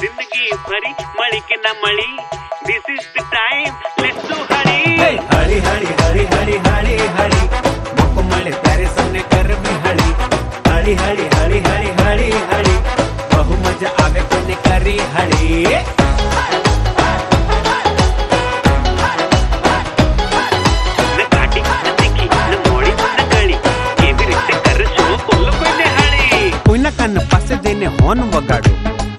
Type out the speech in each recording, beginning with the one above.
ज़िंदगी भरी मणिक न मणि this is the time let's do Hari Hari Hari Hari Hari Hari Hari. मुख मणि तेरे सामने कर भी हरी। हरी हरी हरी हरी हरी हरी। बहु मज़ा आवे कोने करी हरी। કન પાસે જઈને હોન વગાડો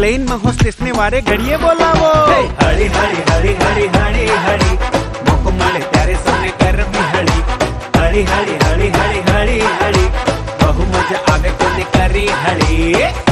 પ્લેનમાં હોસ્ટેસને વારે ઘડીએ બોલાવો હળી હળી હળી હળી હળી હળી મોકો મળે ત્યારે સૌને કરવી હળી હળી હળી હળી હળી હળી હળી બહુ મજા આવે કોને કરી હળી